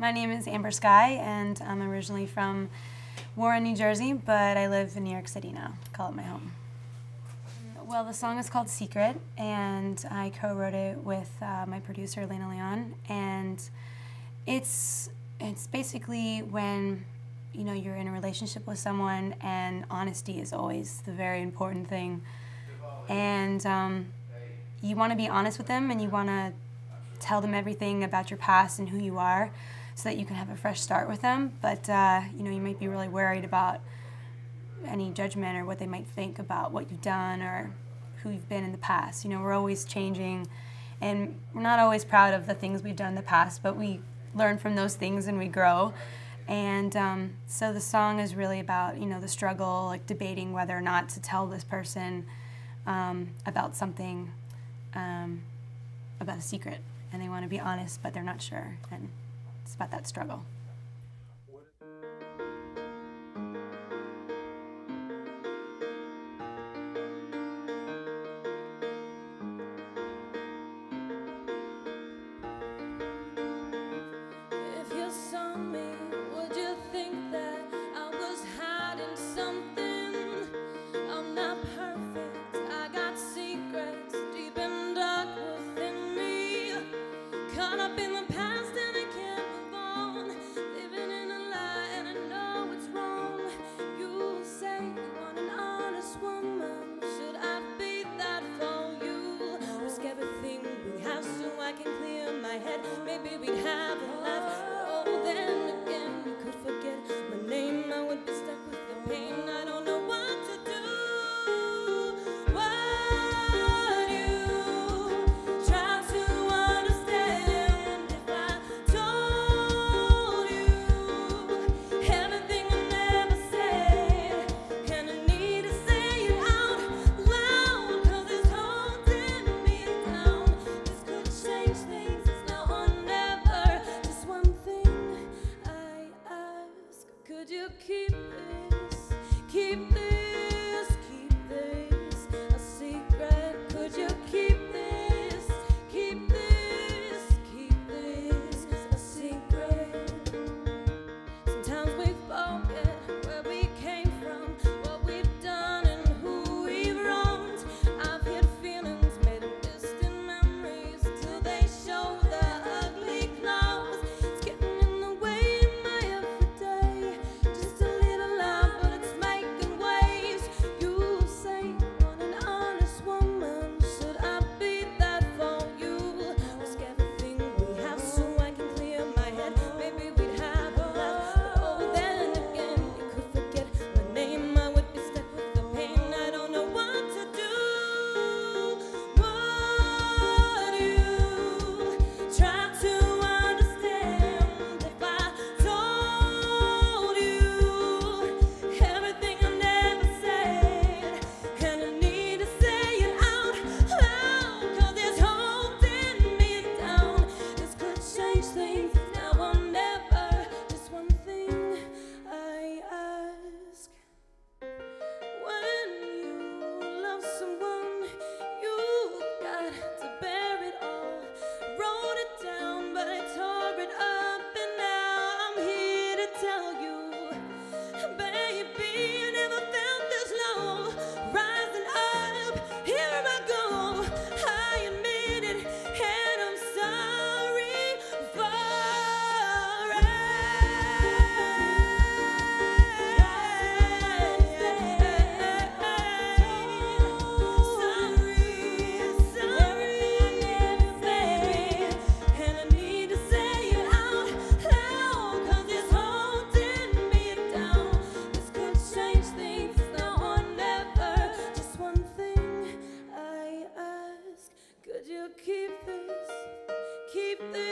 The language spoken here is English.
My name is Amber Skye, and I'm originally from Warren, New Jersey, but I live in New York City now. Call it my home. Well, the song is called Secret, and I co-wrote it with uh, my producer, Lena Leon, and it's it's basically when you know you're in a relationship with someone, and honesty is always the very important thing, and um, you want to be honest with them, and you want to tell them everything about your past and who you are so that you can have a fresh start with them. But uh, you know, you might be really worried about any judgment or what they might think about what you've done or who you've been in the past. You know, we're always changing and we're not always proud of the things we've done in the past, but we learn from those things and we grow. And um, so the song is really about, you know, the struggle, like debating whether or not to tell this person um, about something, um, about a secret and they want to be honest, but they're not sure. And it's about that struggle. Keep this,